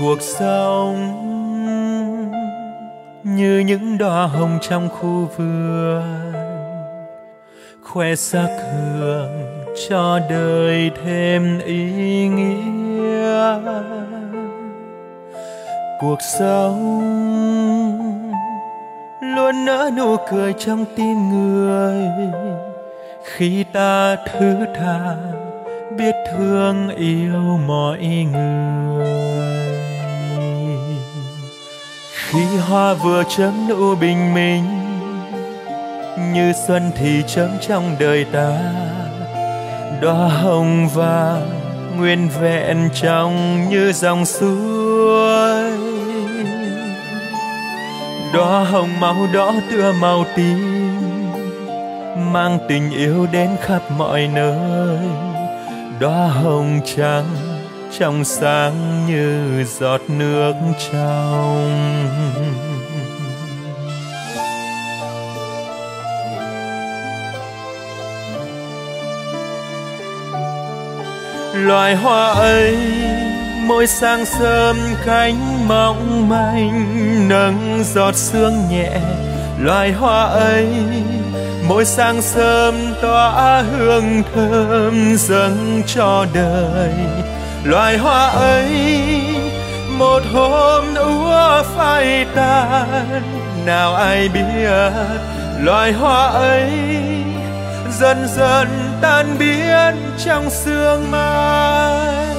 cuộc sống như những đóa hồng trong khu vườn. Khoe sắc hương cho đời thêm ý nghĩa. Cuộc sống luôn nở nụ cười trong tim người. Khi ta thứ tha, biết thương yêu mọi người khi hoa vừa chớm nụ bình minh, như xuân thì chớm trong đời ta. Đóa hồng vàng nguyên vẹn trong như dòng suối. Đóa hồng màu đỏ tựa màu tím, mang tình yêu đến khắp mọi nơi. Đóa hồng trắng trong sáng như giọt nước trong. Loài hoa ấy, mỗi sáng sớm cánh mỏng manh nâng giọt sương nhẹ. Loài hoa ấy, mỗi sáng sớm tỏa hương thơm dâng cho đời loài hoa ấy, một hôm úa phai tàn nào ai biết, loài hoa ấy dần dần tan biến trong sương mai.